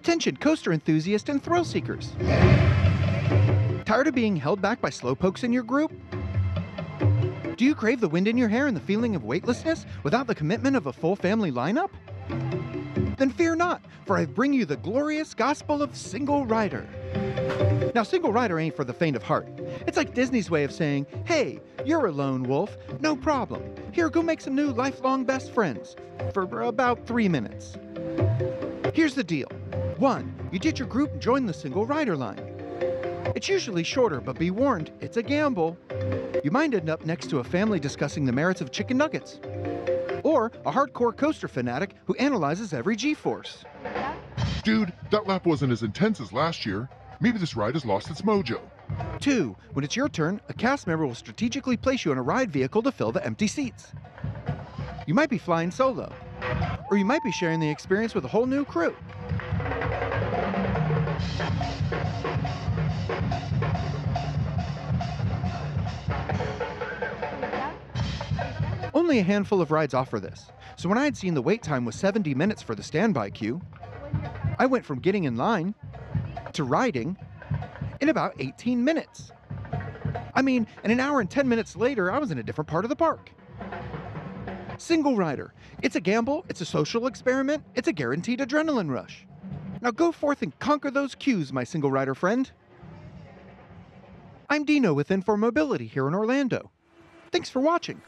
Attention, coaster enthusiasts and thrill seekers. Tired of being held back by slowpokes in your group? Do you crave the wind in your hair and the feeling of weightlessness without the commitment of a full family lineup? Then fear not, for I bring you the glorious gospel of Single Rider. Now, Single Rider ain't for the faint of heart. It's like Disney's way of saying, hey, you're a lone wolf, no problem. Here, go make some new lifelong best friends for about three minutes. Here's the deal one, you ditch your group and join the Single Rider line. It's usually shorter, but be warned, it's a gamble. You might end up next to a family discussing the merits of chicken nuggets. Or a hardcore coaster fanatic who analyzes every G force. Dude, that lap wasn't as intense as last year. Maybe this ride has lost its mojo. Two, when it's your turn, a cast member will strategically place you in a ride vehicle to fill the empty seats. You might be flying solo, or you might be sharing the experience with a whole new crew. Only a handful of rides offer this, so when I had seen the wait time was 70 minutes for the standby queue, I went from getting in line to riding in about 18 minutes. I mean, in an hour and 10 minutes later, I was in a different part of the park. Single rider. It's a gamble, it's a social experiment, it's a guaranteed adrenaline rush. Now go forth and conquer those queues, my single rider friend. I'm Dino with Informobility here in Orlando. Thanks for watching.